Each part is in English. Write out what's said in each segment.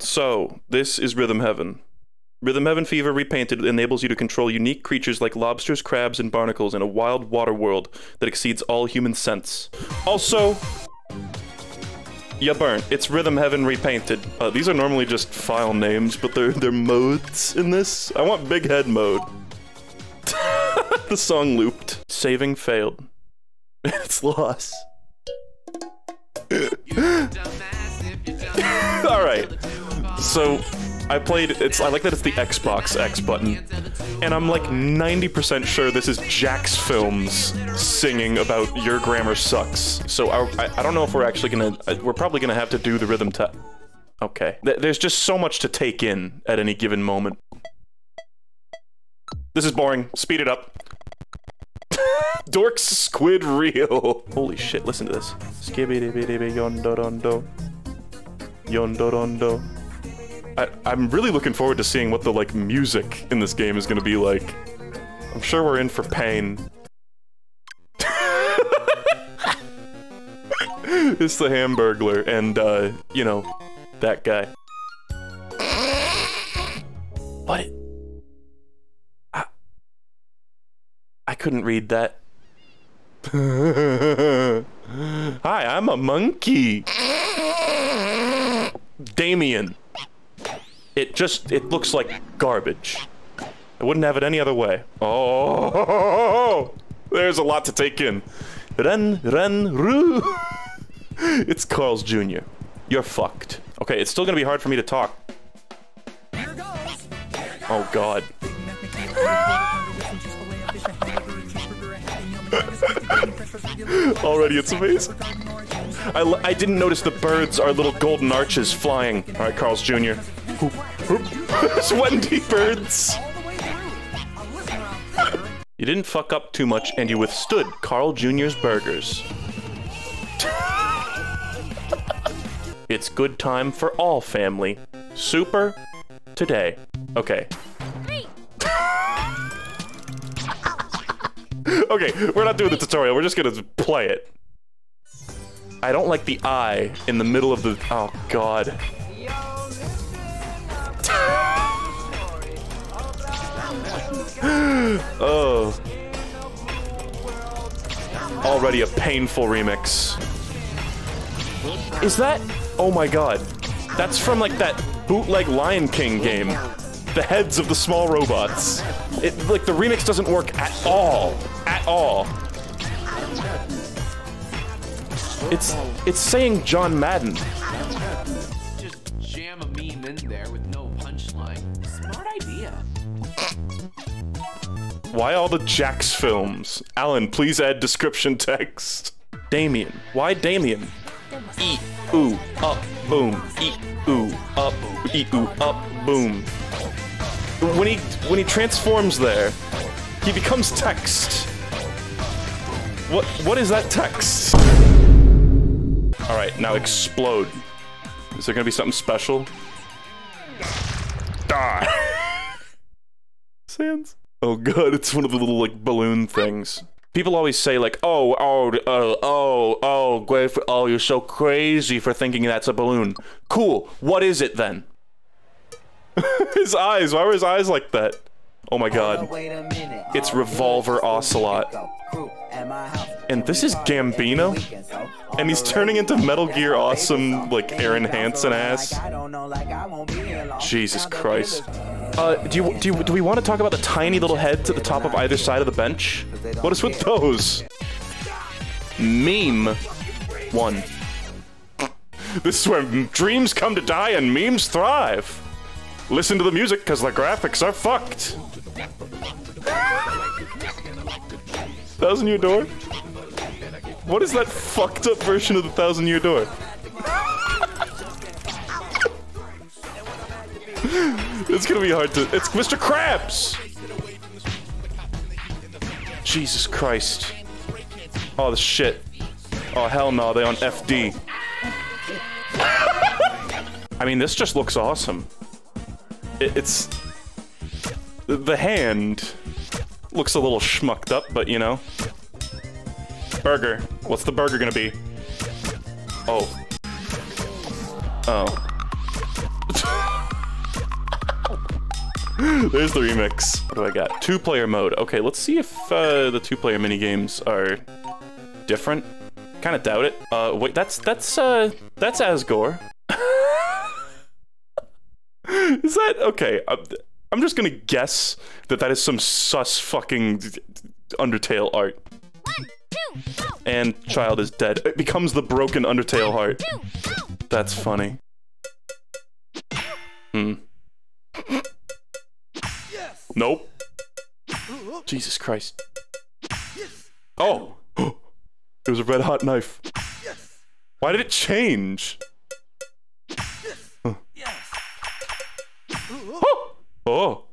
So, this is Rhythm Heaven. Rhythm Heaven Fever Repainted enables you to control unique creatures like lobsters, crabs, and barnacles in a wild water world that exceeds all human sense. Also, you burn. It's Rhythm Heaven Repainted. Uh, these are normally just file names, but they're they're modes in this. I want Big Head mode. the song looped. Saving failed. it's lost. All right. So I played. It's. I like that it's the Xbox X button, and I'm like 90% sure this is JackFilms singing about your grammar sucks. So I, I, don't know if we're actually gonna. uh, We're probably gonna have to do the rhythm test. Okay. Th- There's just so much to take in at any given moment. This is boring. Speed it up. Dork's squid reel. Holy shit, listen to this. Skibidi yondorondo. Yondorondo. I, I'm really looking forward to seeing what the like music in this game is gonna be like. I'm sure we're in for pain. it's the Hamburglar and uh, you know, that guy. What? I, I couldn't read that. Hi, I'm a monkey. Damien. It just, it looks like garbage. I wouldn't have it any other way. Oh, there's a lot to take in. Ren, ren, roo. It's Carl's Jr. You're fucked. Okay, it's still gonna be hard for me to talk. Oh god. Already it's amazing. I, didn't notice the birds are little golden arches flying. All right, Carl's Jr. Wendy birds. You didn't fuck up too much and you withstood Carl Jr.'s burgers. it's good time for all family. Super today. Okay. okay, we're not doing the tutorial. We're just gonna play it. I don't like the eye in the middle of the. Oh God. oh. Already a painful remix. Is that? Oh my God. That's from like that bootleg Lion King game. The heads of the small robots. It like the remix doesn't work at all. At all. It's it's saying John Madden. Just jam a meme in there with no punchline. Smart idea. Why all the JackFilms? Alan, please add description text. Damien. Why Damien? Eat, ooh, up, boom. Eat, ooh, up, eat, ooh, up, boom. When he when he transforms there, he becomes text. What what is that text? All right, now explode. Is there gonna be something special? Ah. Die. Sans. Oh god, it's one of the little like balloon things. People always say like, oh, oh, uh, oh, oh, oh, great, for, oh, you're so crazy for thinking that's a balloon. Cool. What is it then? his eyes. Why were his eyes like that? Oh my god. It's Revolver Ocelot. And this is Gambino? And he's turning into Metal Gear Awesome, like Aaron Hansen ass. Jesus Christ. Uh, do you do you, do we want to talk about the tiny little heads at the top of either side of the bench? What is with those? Meme one. This is where dreams come to die and memes thrive. Listen to the music, cause the graphics are fucked. Thousand Year Door? What is that fucked up version of the Thousand Year Door? it's gonna be hard to. It's Mr. Krabs! Jesus Christ. Oh, the shit. Oh, hell no, they on FD. I mean, this just looks awesome. It, it's. The, hand looks a little schmucked up, but you know. Burger. What's the burger gonna be? Oh. Oh. There's the remix. What do I got? Two player mode. Okay, let's see if uh, the two player mini games are different. Kind of doubt it. Uh, wait, that's that's uh that's Asgore. is that okay? I'm, I'm just gonna guess that that is some sus fucking Undertale art. And child is dead. It becomes the broken Undertale heart. That's funny. Hmm. Nope. Jesus Christ. Oh! It was a red hot knife. Why did it change? Huh. Oh!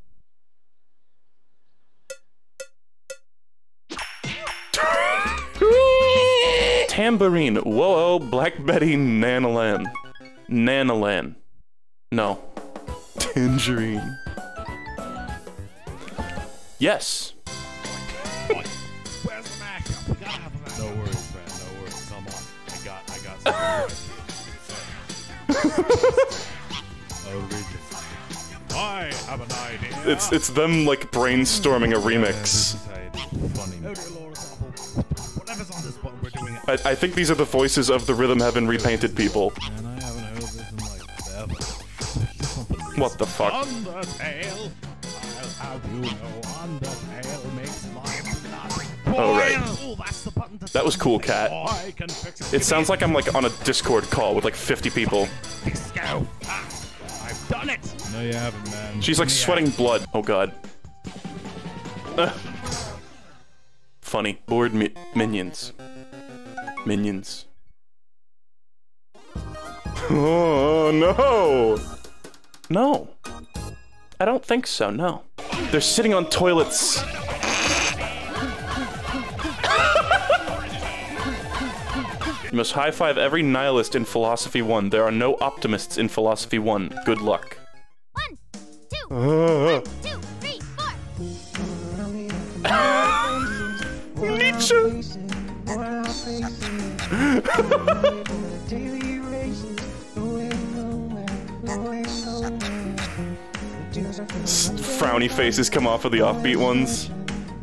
Tambourine. Whoa, oh, Black Betty Nanalan. Nanalan. No. Tangerine. Yes. Where's the backup? We gotta have a backup. No worries, friend. No worries. Come on. I got, I got something. oh, read this. I have an idea. It's it's them like brainstorming a remix. is how you do it. Funny. Oh dear Lord, it's awful. Whatever's on this button, we're doing it. I, I think these are the voices of the Rhythm Heaven repainted people. And I haven't heard this in like. What the fuck? Undertale. I'll have you know, Undertale makes my blood Oh, right. boil. Oh, that's the button to That was cool, Cat. I can fix it. It sounds like I'm like on a Discord call with like 50 people. Ah, I've done it. No, you haven't, man. She's like sweating blood. Oh god. Funny. Bored mi minions. Minions. Oh no! No. I don't think so, no. They're sitting on toilets. you must high five every nihilist in Philosophy 1. There are no optimists in Philosophy 1. Good luck. One, two, Uh, two, three, four. Nietzsche! Frowny faces come off of the offbeat ones.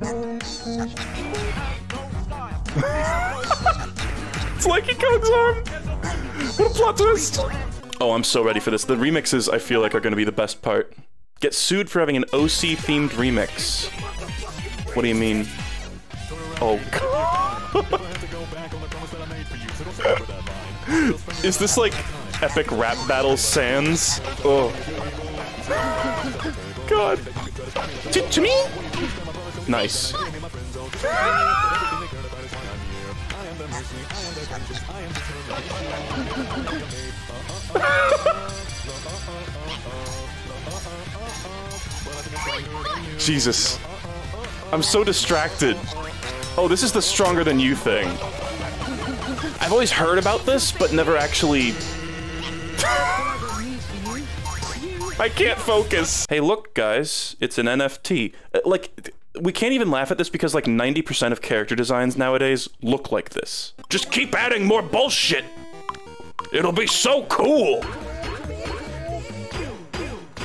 it's like he comes on. What a plot twist! Oh, I'm so ready for this. The remixes, I feel like, are to be the best part. Get sued for having an OC themed remix. What do you mean? Oh, God. Is this like epic rap battle sans? Oh. God. To, to me? Nice. Jesus. I'm so distracted. Oh, this is the stronger than you thing. I've always heard about this, but never actually. I can't focus. Hey, look, guys, it's an NFT. Uh, Like, we can't even laugh at this because like 90% of character designs nowadays look like this. Just keep adding more bullshit. It'll be so cool.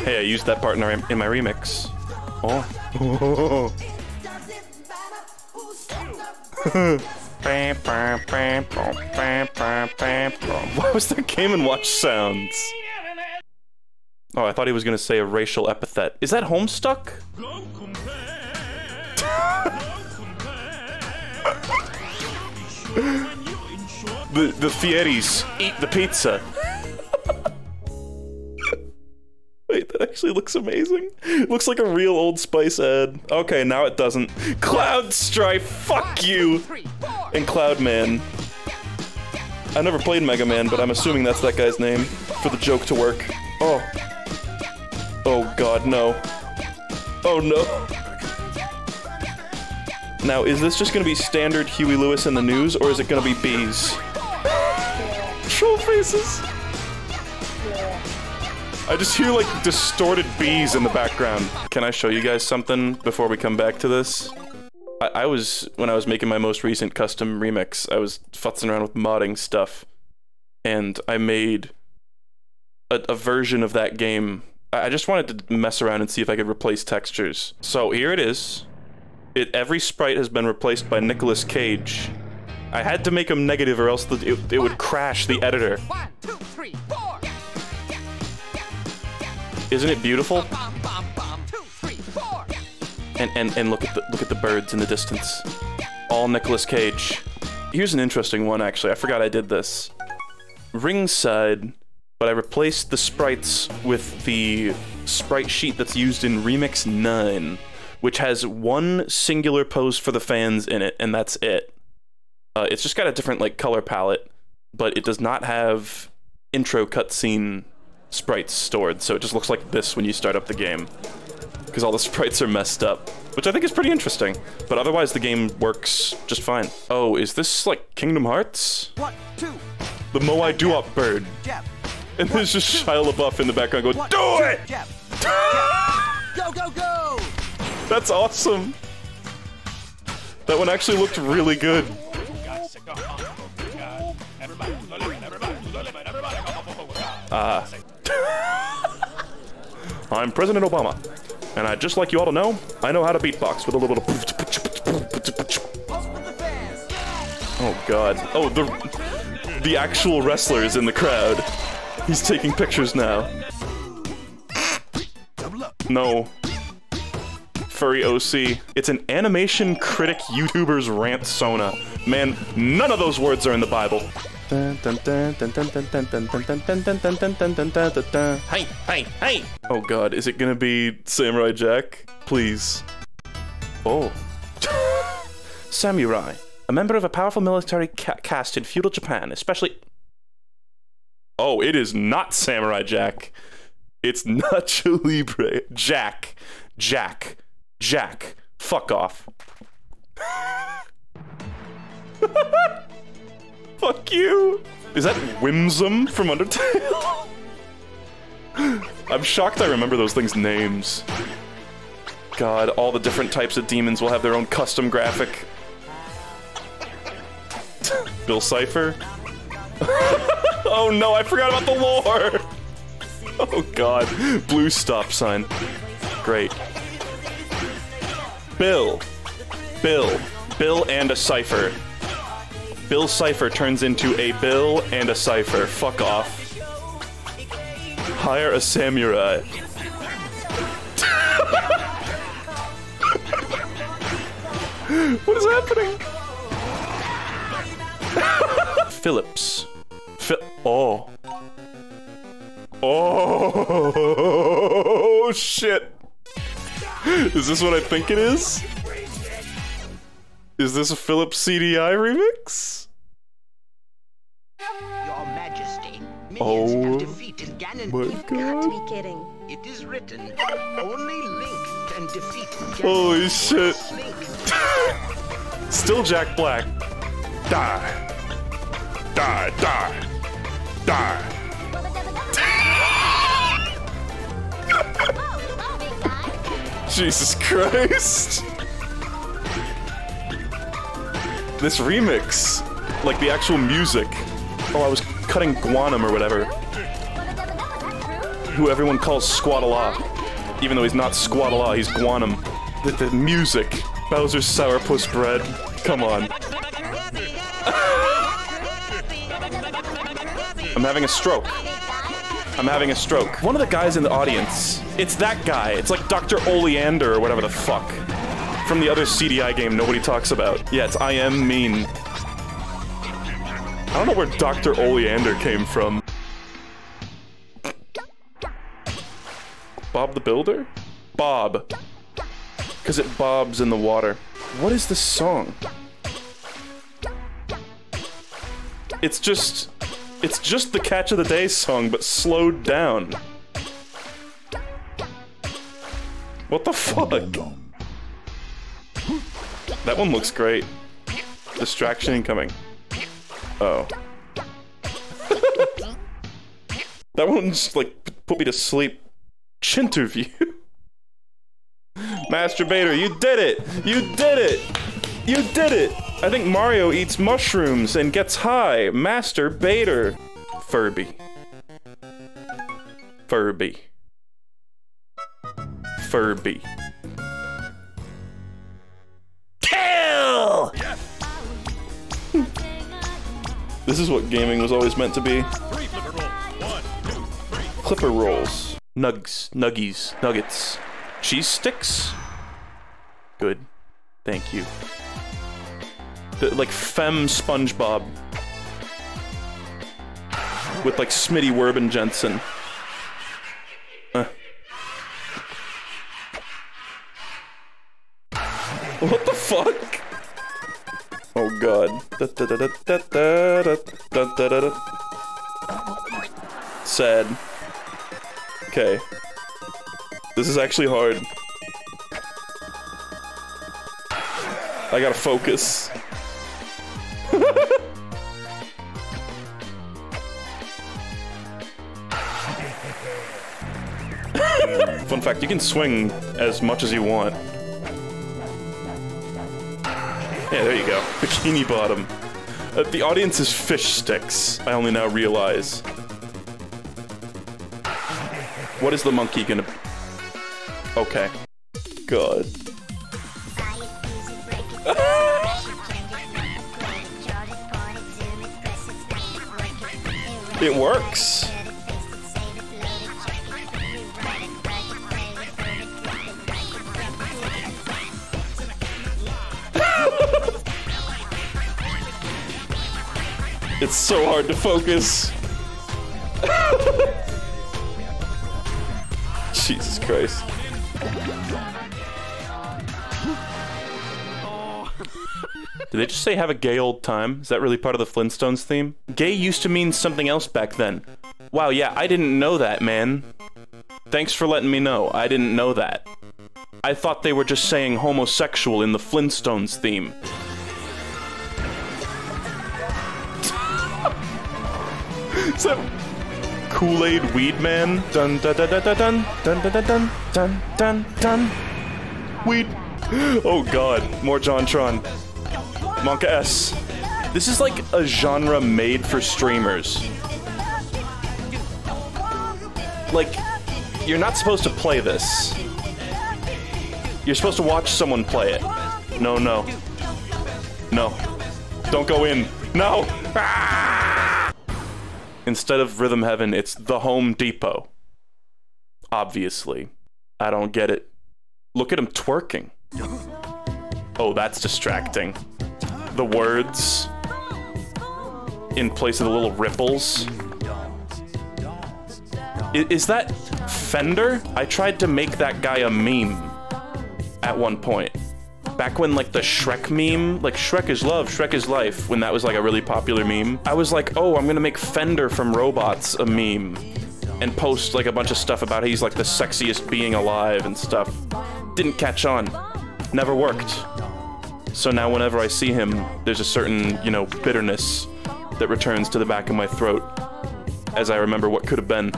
Hey, I used that part in, our, in my remix. Oh. Why was there Game and Watch sounds? Oh, I thought he was gonna say a racial epithet. Is that Homestuck? the the Fieris eat the pizza. Wait, that actually looks amazing. It looks like a real Old Spice ad. Okay, now it doesn't. Cloud Strife, fuck you! And Cloud Man. I never played Mega Man, but I'm assuming that's that guy's name for the joke to work. Oh. Oh god, no. Oh no. Now, is this just gonna be standard Huey Lewis and the News, or is it gonna be bees? Troll faces! I just hear like distorted bees in the background. Can I show you guys something before we come back to this? I, I was, when I was making my most recent custom remix, I was futzing around with modding stuff. And I made a, a version of that game. I I just wanted to mess around and see if I could replace textures. So here it is. It every sprite has been replaced by Nicolas Cage. I had to make him negative, or else the, it, it would crash the editor. One, two, three, four. Isn't it beautiful? And and and look at the look at the birds in the distance. All Nicolas Cage. Here's an interesting one actually. I forgot I did this. Ringside, but I replaced the sprites with the sprite sheet that's used in Remix 9, which has one singular pose for the fans in it, and that's it. Uh, it's just got a different like color palette, but it does not have intro cutscene sprites stored, so it just looks like this when you start up the game because all the sprites are messed up, which I think is pretty interesting. But otherwise, the game works just fine. Oh, is this like Kingdom Hearts? One, two, The Moai Doo-Wop bird. jab. And there's just Shia LaBeouf in the background going, One, Do two, it! Jab. jab. Go, go, go! That's awesome. That one actually looked really good. Uh, I'm President Obama, and I'd just like you all to know, I know how to beatbox with a little bit of. Oh god. Oh, the the actual wrestler is in the crowd. He's taking pictures now. No. Furry OC. It's an animation critic YouTuber's rant sona. Man, none of those words are in the Bible. Hey, hey, hey! Oh god, is it gonna be Samurai Jack? Please. Oh. Samurai, a member of a powerful military ca- caste in feudal Japan, especially. Oh, it is not Samurai Jack. It's Nacho Libre. Jack. Jack. Jack. Fuck off. Fuck you. Is that Whimsun from Undertale? I'm shocked I remember those things' names. God, all the different types of demons will have their own custom graphic. Bill Cipher? oh no, I forgot about the lore! Oh god. Blue stop sign. Great. Bill. Bill. Bill and a cipher. Bill Cipher turns into a Bill and a cipher. Fuck off. Hire a samurai. what is happening? Philips. Fi- oh. Oh shit. Is this what I think it is? Is this a Philips CDI remix? Minions Oh have defeated Ganon. My Got to god. be kidding. It is written, only Link can defeat Ganon. Holy or shit. Still Jack Black. Die. Die, die. Die. Oh, big guy. Jesus Christ. This remix, like the actual music. Oh, I was cutting Gwonam or whatever, who everyone calls Squadala. Even though he's not Squadala, he's Gwonam. The, the music. Bowser's Sourpuss Bread. Come on. I'm having a stroke. I'm having a stroke. One of the guys in the audience, it's that guy. It's like Dr. Oleander or whatever the fuck. From the other CDI game nobody talks about. Yeah, it's I Am Mean. I don't know where Dr. Oleander came from. Bob the Builder? Bob. Because it bobs in the water. What is this song? It's just. It's just the Catch of the Day song, but slowed down. What the fuck? That one looks great. Distraction incoming. Oh. that one just like put me to sleep. Chinterview. Masturbator, you did it! You did it! You did it! I think Mario eats mushrooms and gets high. Master Bader. Furby. Furby. Furby. This is what gaming was always meant to be. Clipper rolls. Nugs. Nuggies. Nuggets. Cheese sticks? Good. Thank you. The, like Femme SpongeBob. With like Smitty Werben Jensen. Uh. What the fuck? Oh god. Sad. Okay. This is actually hard. I gotta focus. Fun fact, you can swing as much as you want. Yeah, there you go. Bikini bottom. Uh, the audience is fish sticks, I only now realize. What is the monkey gonna... Okay. God. It works. It's so hard to focus. Jesus Christ. Did they just say have a gay old time? Is that really part of the Flintstones theme? Gay used to mean something else back then. Wow, yeah, I didn't know that, man. Thanks for letting me know. I didn't know that. I thought they were just saying homosexual in the Flintstones theme. That Kool-Aid Weed Man? Dun dun dun dun dun dun dun dun dun dun dun dun. Weed. Oh god, more JonTron. Monka S. This is like a genre made for streamers. Like, you're not supposed to play this. You're supposed to watch someone play it. No, no. No. Don't go in. No! Instead of Rhythm Heaven, it's the Home Depot. Obviously. I don't get it. Look at him twerking. Oh, that's distracting. The words in place of the little ripples. I- is that Fender? I tried to make that guy a meme at one point. Back when like the Shrek meme, like Shrek is love, Shrek is life, when that was like a really popular meme, I was like, oh, I'm gonna make Fender from Robots a meme. And post like a bunch of stuff about he's like the sexiest being alive and stuff. Didn't catch on. Never worked. So now whenever I see him, there's a certain, you know, bitterness that returns to the back of my throat as I remember what could have been.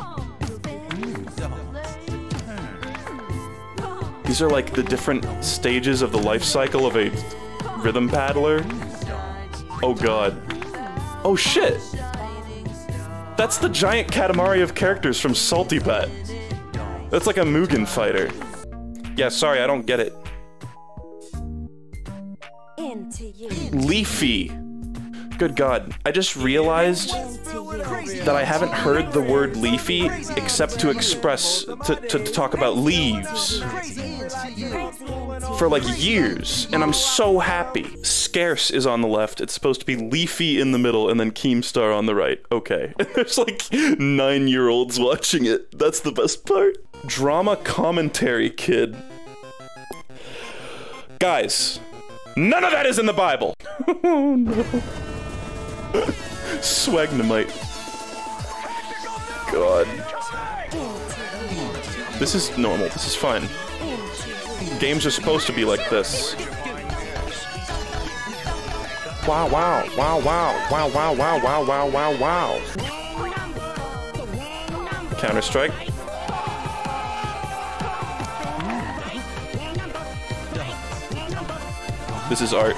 These are like the different stages of the life cycle of a rhythm paddler. Oh god. Oh shit! That's the giant Katamari of characters from Salty Bet. That's like a Mugen fighter. Yeah, sorry, I don't get it. Leafy. Good god. I just realized that I haven't heard the word leafy except to express, to, to, talk about leaves for like years, and I'm so happy. Scarce is on the left, it's supposed to be Leafy in the middle, and then Keemstar on the right. Okay. There's like nine year olds watching it. That's the best part. Drama commentary kid. Guys, none of that is in the Bible. oh no. Swagnomite. God. This is normal. This is fine. Games are supposed to be like this. Wow, wow, wow, wow, wow, wow, wow, wow, wow, wow, wow. Counter Strike. This is art.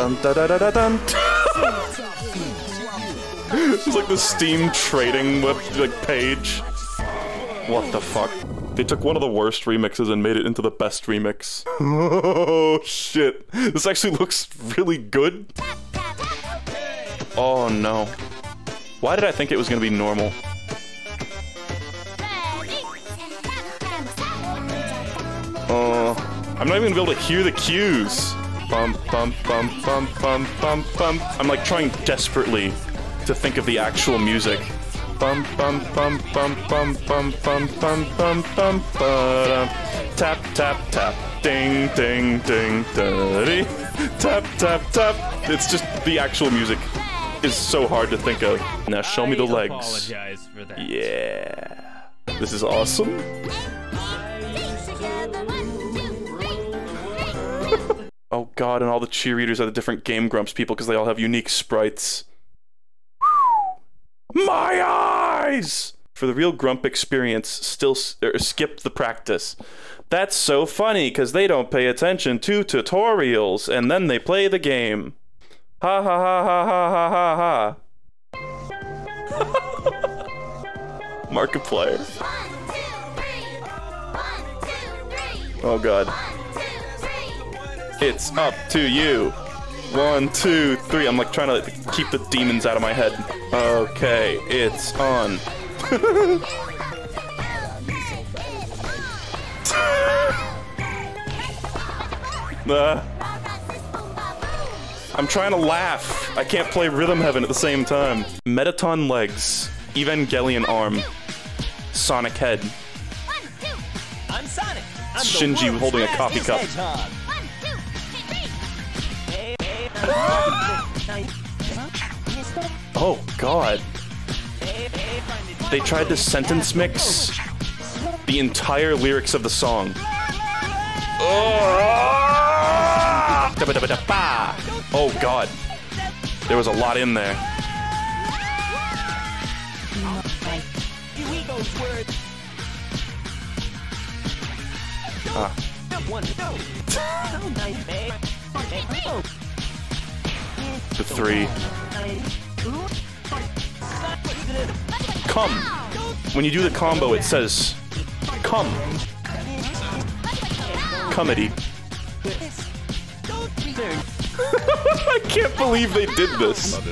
Dun da da da da dun. it's like the Steam trading web like page. What the fuck? They took one of the worst remixes and made it into the best remix. Oh shit. This actually looks really good. Oh no. Why did I think it was gonna be normal? Uh, I'm not even gonna be able to hear the cues. Bum bum bum bum bum bum bum. I'm like trying desperately to think of the actual music. Bum bum bum bum bum bum bum bum bum bum ba Tap tap tap. Ding ding ding da Tap tap tap. It's just the actual music is so hard to think of. Now show me the I legs. apologize for that. Yeah. This is awesome. God, and all the cheerleaders are the different Game Grumps people because they all have unique sprites. My eyes! For the real Grump experience, still er, skip the practice. That's so funny because they don't pay attention to tutorials and then they play the game. Ha ha ha ha ha ha ha ha. Markiplier. Oh god. It's up to you. One, two, three. I'm like trying to keep the demons out of my head. Okay, it's on. Uh, I'm trying to laugh. I can't play Rhythm Heaven at the same time. Mettaton legs. Evangelion arm. Sonic head. I'm Sonic. I'm Shinji holding a coffee cup. hedgehog. Oh god. They tried to sentence mix the entire lyrics of the song. Oh god. There was a lot in there. Ah. The three. Come. When you do the combo, it says, come. Comedy. I can't believe they did this. I'm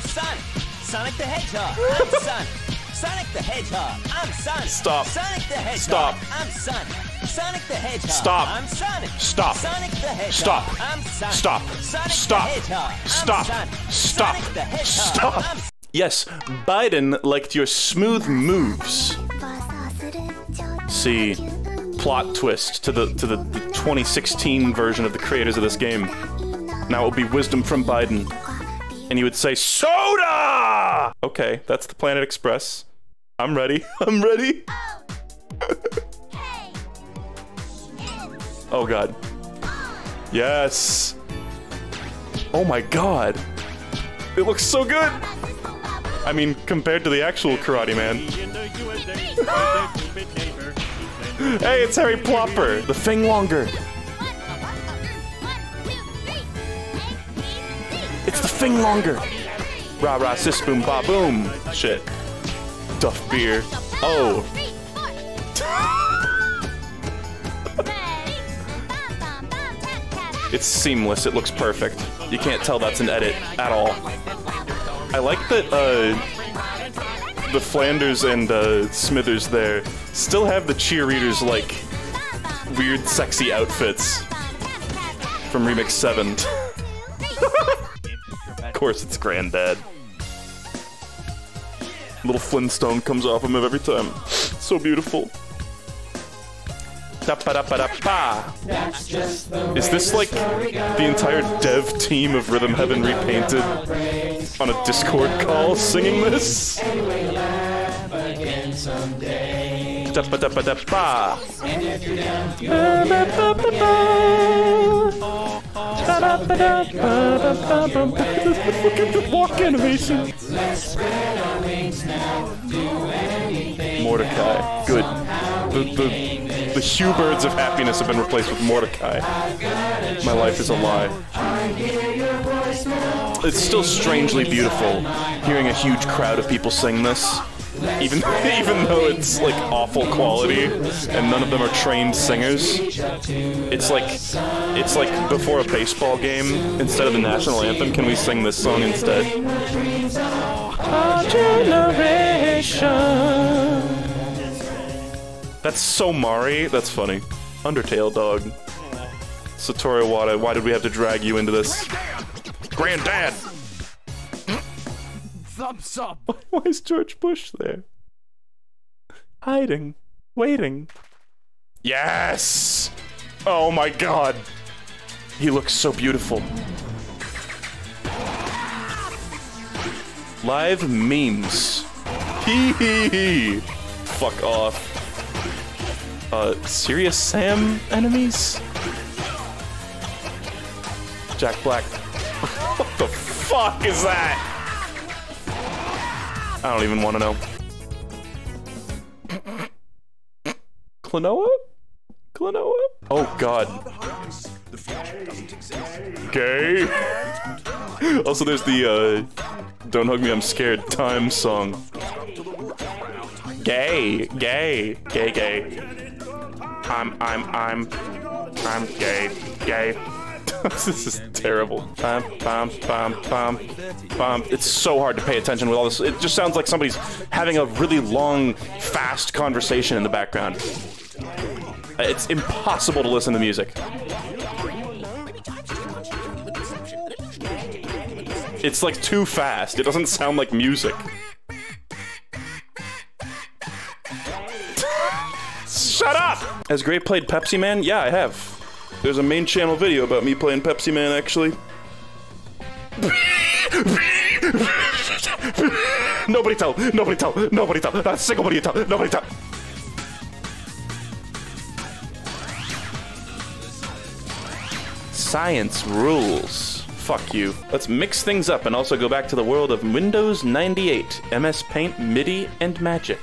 Sonic. Sonic the Hedgehog. I'm Sonic. Sonic the Hedgehog. I'm Sonic. Stop. Sonic the Hedgehog. Stop. I'm Sonic. Sonic the Hedgehog. Stop. I'm Sonic. Stop. Sonic the Hedgehog. Stop. I'm Sonic. Stop. Sonic Stop. the Hedgehog. I'm Stop. Sonic. Stop. Sonic the Hedgehog. Stop. I'm Yes, Biden liked your smooth moves. See, plot twist to the to the, the 2016 version of the creators of this game. Now it would be wisdom from Biden, and you would say soda. Okay, that's the Planet Express. I'm ready. I'm ready. Oh. Oh god. Yes. Oh my god. It looks so good. I mean, compared to the actual Karate Man. Hey, it's Harry Plopper, the thing longer. It's the thing longer. Rah rah sis boom ba boom. Shit. Duff beer. Oh. It's seamless. It looks perfect. You can't tell that's an edit at all. I like that uh, the Flanders and uh, Smithers there still have the cheerleaders like weird, sexy outfits from Remix 7. of course, it's Granddad. Little Flintstone comes off him every time. So beautiful. Da-ba-da-ba-da-ba. Is this like the entire dev team of Rhythm Heaven repainted on a Discord call singing this? Da-ba-da-ba-da-ba. Look at the walk animation. Mordecai, good. The, the, the Hugh birds of happiness have been replaced with Mordecai. My life is a lie. It's still strangely beautiful hearing a huge crowd of people sing this. Even even though it's like awful quality and none of them are trained singers. It's like it's like before a baseball game, instead of the national anthem, can we sing this song instead? Our generation. That's so Mari. That's funny. Undertale dog. Satoru Iwata, why did we have to drag you into this? Granddad! Thumbs up. Why is George Bush there? Hiding. Waiting. Yes! Oh my god! He looks so beautiful. Live memes. Hee hee hee. Fuck off. Uh, Serious Sam enemies? Jack Black. what the fuck is that? I don't even want to know. Klonoa? Klonoa? Oh god. Gay. also, there's the uh, "Don't Hug Me, I'm Scared" time song. Gay, gay, gay, gay. I'm, I'm, I'm, I'm gay, gay. this is terrible. Bum, bum, bum, bum, bum. It's so hard to pay attention with all this. It just sounds like somebody's having a really long, fast conversation in the background. It's impossible to listen to music. It's like too fast. It doesn't sound like music. Shut up! Has Gray played Pepsi Man? Yeah, I have. There's a main channel video about me playing Pepsi Man, actually. nobody tell, nobody tell, nobody tell, not a single body tell, nobody tell. Science rules. Fuck you. Let's mix things up and also go back to the world of Windows 98, MS Paint, MIDI, and Magic.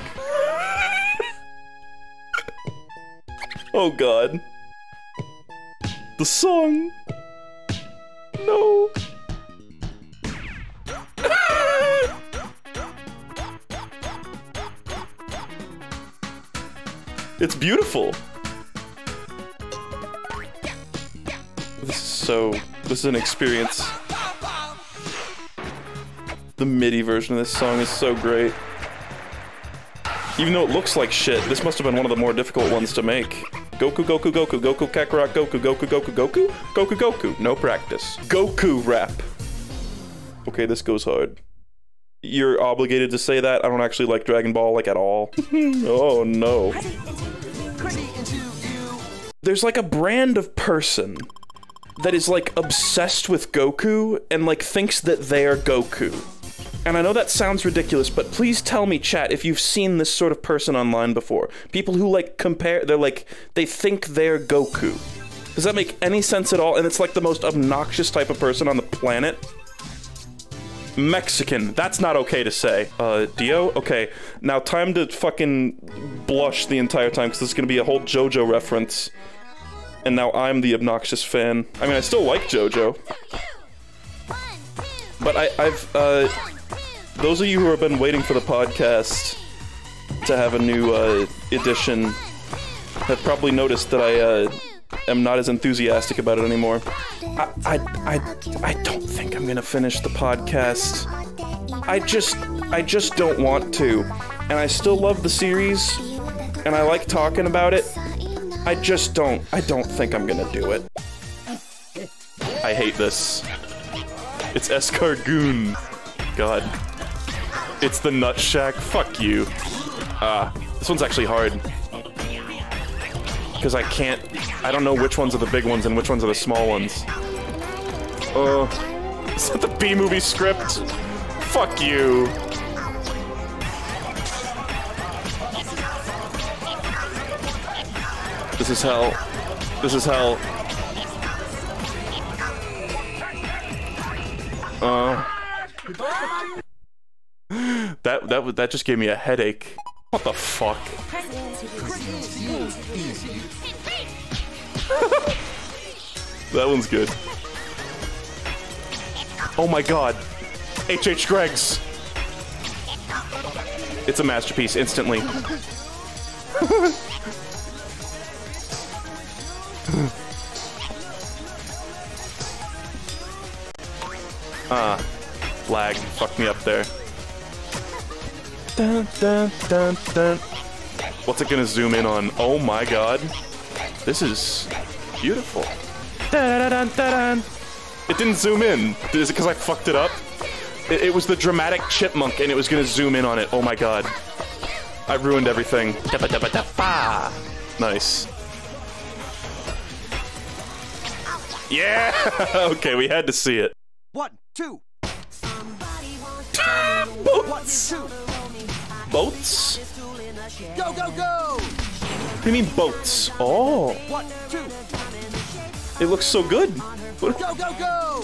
Oh god. The song. No. it's beautiful. This is so. This is an experience. The MIDI version of this song is so great. Even though it looks like shit, this must have been one of the more difficult ones to make. Goku, Goku, Goku, Goku, Kakarot, Goku, Goku, Goku, Goku, Goku, Goku. No practice. Goku rap. Okay, this goes hard. You're obligated to say that. I don't actually like Dragon Ball, like, at all. oh, no. There's, like, a brand of person that is, like, obsessed with Goku and, like, thinks that they're Goku. And I know that sounds ridiculous, but please tell me, chat, if you've seen this sort of person online before. People who, like, compare, they're like, they think they're Goku. Does that make any sense at all? And it's like the most obnoxious type of person on the planet. Mexican. That's not okay to say. Uh, Dio? Okay. Now time to fucking blush the entire time because this is gonna be a whole JoJo reference. And now I'm the obnoxious fan. I mean, I still like JoJo. But I, I've, uh, those of you who have been waiting for the podcast to have a new uh, edition have probably noticed that I uh, am not as enthusiastic about it anymore. I, I, I, I don't think I'm gonna finish the podcast. I just, I just don't want to. And I still love the series, and I like talking about it. I just don't, I don't think I'm gonna do it. I hate this. It's Escargoon. God. It's the Nut Shack. Fuck you. Ah, this one's actually hard. Because I can't... I don't know which ones are the big ones and which ones are the small ones. Oh. Is that the B-movie script? Fuck you. This is hell. This is hell. Uh... That that just gave me a headache. What the fuck? That one's good. Oh my god. H.H. H. Greg's. It's a masterpiece instantly. ah, lag fucked me up there. Dun, dun, dun, dun. What's it gonna zoom in on? Oh my god. This is beautiful. Dun-dun-dun-dun-dun. It didn't zoom in. Is it because I fucked it up? It, it was the dramatic chipmunk and it was gonna zoom in on it. Oh my god. I ruined everything. Nice. Yeah! okay, we had to see it. One, two. Boats! Boats? Go, go, go! What do you mean boats? Oh, One, two. it looks so good. What, Go, go, go!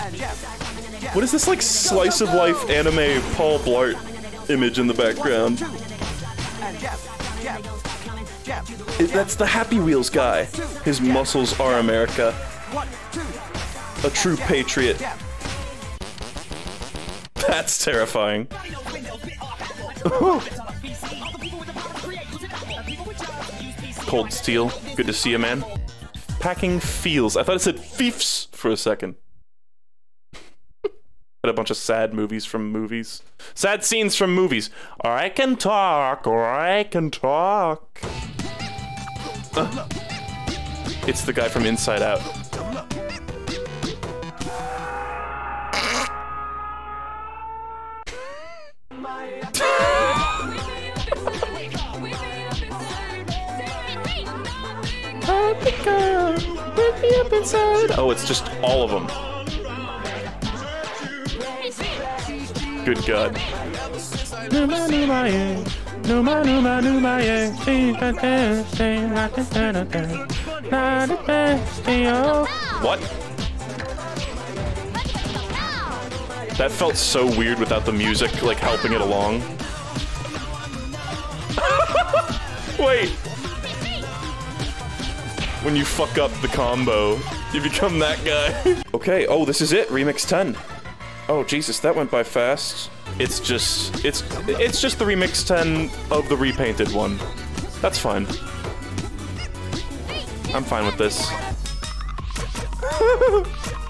And Jeff. Jeff. what is this like slice of life anime Paul Blart image in the background? Two. And Jeff. Jeff. Jeff. It- that's the Happy Wheels guy. His muscles are America. One. A true patriot. That's terrifying. Cold Steel, good to see you, man. Packing feels. I thought it said fiefs for a second. Had a bunch of sad movies from movies. Sad scenes from movies. I can talk, or I can talk. Uh. It's the guy from Inside Out. Oh, it's just all of them. Good God. What? That felt so weird without the music, like, helping it along. Wait! When you fuck up the combo, you become that guy. okay, oh, this is it, Remix 10. Oh, Jesus, that went by fast. It's just, it's, it's just the Remix 10 of the repainted one. That's fine. I'm fine with this.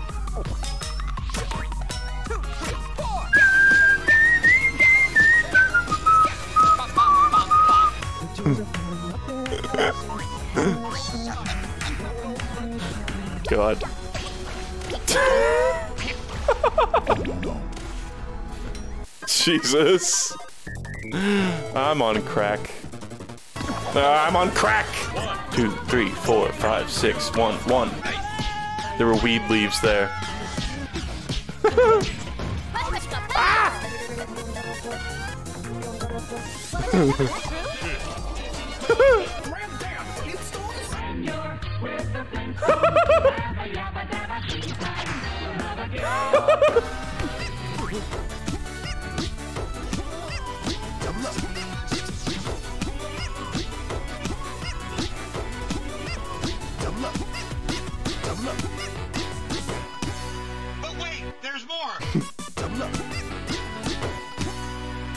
Jesus. I'm on crack. Uh, I'm on crack. Two, three, four, five, six, one, one. There were weed leaves there. But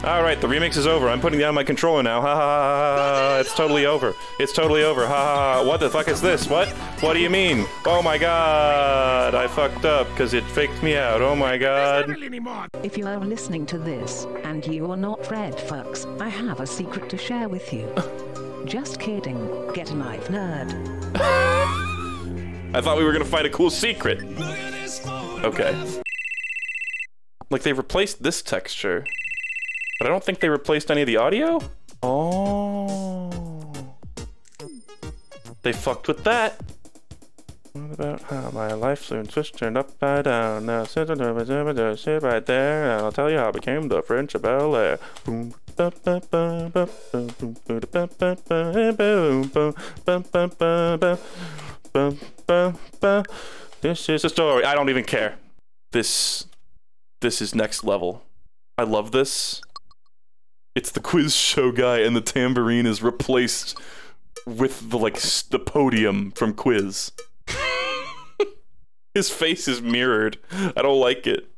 All right, the remix is over. I'm putting down my controller now. Ha ha ha ha! ha. It's totally over. It's totally over. Ha ha ha! What the fuck is this? What? What do you mean? Oh my god! I fucked up because it faked me out. Oh my god! If you are listening to this and you are not red fucks, I have a secret to share with you. Just kidding. Get a knife, nerd. I thought we were gonna find a cool secret. Okay. Like they replaced this texture, but I don't think they replaced any of the audio. Oh. They fucked with that. What about how my life soon switched turned upside down? Now sit right there, and I'll tell you how I became the French of Bel Air. Boom. This is a story. I don't even care. This, this is next level. I love this. It's the quiz show guy, and the tambourine is replaced with the like s- the podium from Quiz. His face is mirrored. I don't like it.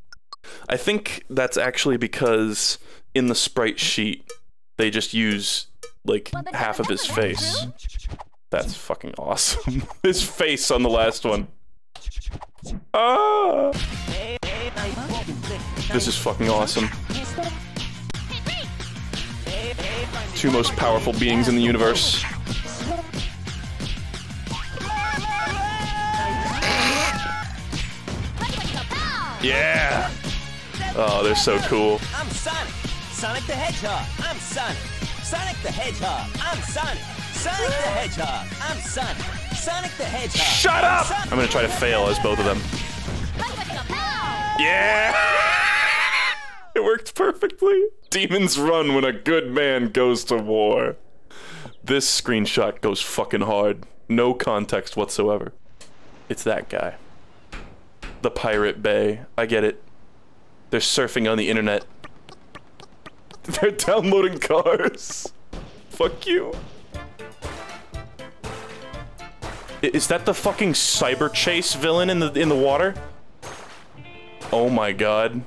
I think that's actually because in the sprite sheet they just use like half of his face. That's fucking awesome. his face on the last one. Ah! This is fucking awesome. Two most powerful beings in the universe. Yeah! Oh, they're so cool. I'm Sonic. Sonic the Hedgehog. I'm Sonic. Sonic the Hedgehog. I'm Sonic. Sonic the Hedgehog. I'm Sonic. Sonic the Hedgehog. Shut I'm up! I'm gonna try to fail as both of them. Yeah! it worked perfectly. Demons run when a good man goes to war. This screenshot goes fucking hard. No context whatsoever. It's that guy. The Pirate Bay. I get it. They're surfing on the internet. They're downloading cars. Fuck you. Is that the fucking Cyberchase villain in the in the water? Oh my god.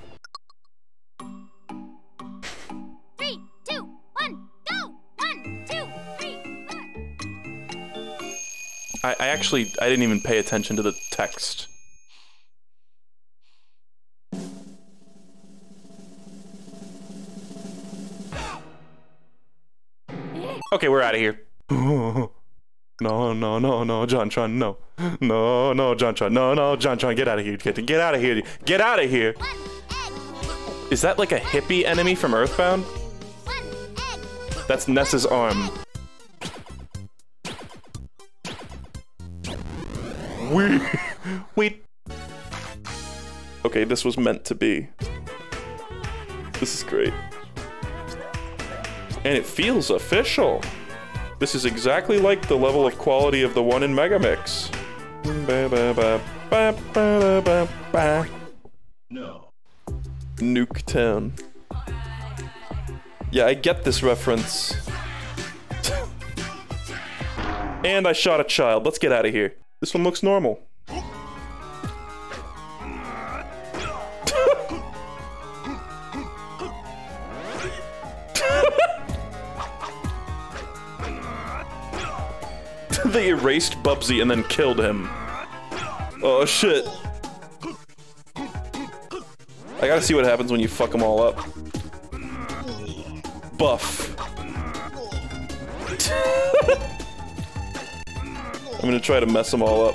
I, I actually I didn't even pay attention to the text. Okay, we're out of here. No, no, no, no, JonTron, no. No, no, JonTron, no, no, JonTron, get out of here. Get, get out of here. Get out of here. Is that like a hippie enemy from Earthbound? That's Ness's arm. We, we. Okay, this was meant to be. This is great. And it feels official. This is exactly like the level of quality of the one in Megamix. Ba, ba, ba, ba, ba, ba, ba. Nuketown. Yeah, I get this reference. and I shot a child. Let's get out of here. This one looks normal. they erased Bubsy and then killed him. Oh shit. I gotta see what happens when you fuck them all up. Buff. I'm gonna try to mess them all up.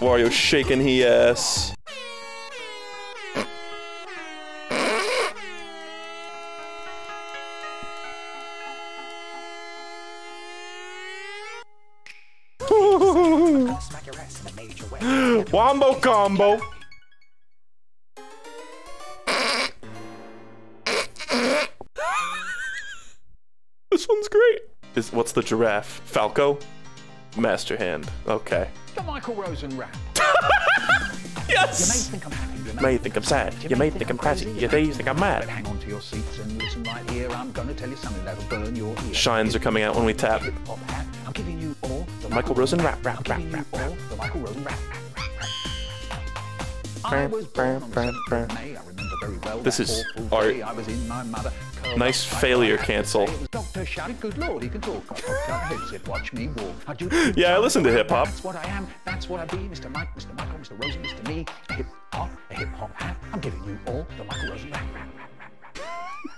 Wario shaking he ass. Wombo combo. This one's great. Is what's the giraffe? Falco? Master hand. Okay. The Michael Rosen rap. Yes! You may think I'm happy. You may think I'm sad. You may think I'm crazy. You may think I'm But mad. hang on to your seats and listen right here. I'm gonna tell you something that'll burn your ears. Shines are coming out when we tap. Hip hop hat. I'm giving you all the Michael Rosen rap, rap, I'm rap, rap, the Michael Rosen rap. rap, rap, rap. I was born on the 7th of May. I remember very well This is art. I was in my mother. Curled Nice failure cancel. It was Doctor shouted, "Good Lord, he can talk!" I popped out head, said, "Watch me walk." I do- Yeah, I listen to hip-hop. That's what I am. That's what I be, Mr. Mike, Mr. Michael, Mr. Rosen, Mr. Me. A hip hop, a hip hop hat. I'm giving you all the Michael Rosen rap, rap, rap, rap, rap.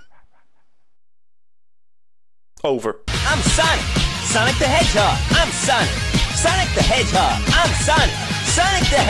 Over. I'm Sonic. Sonic the Hedgehog. I'm Sonic. Sonic the Hedgehog. I'm Sonic. Sonic the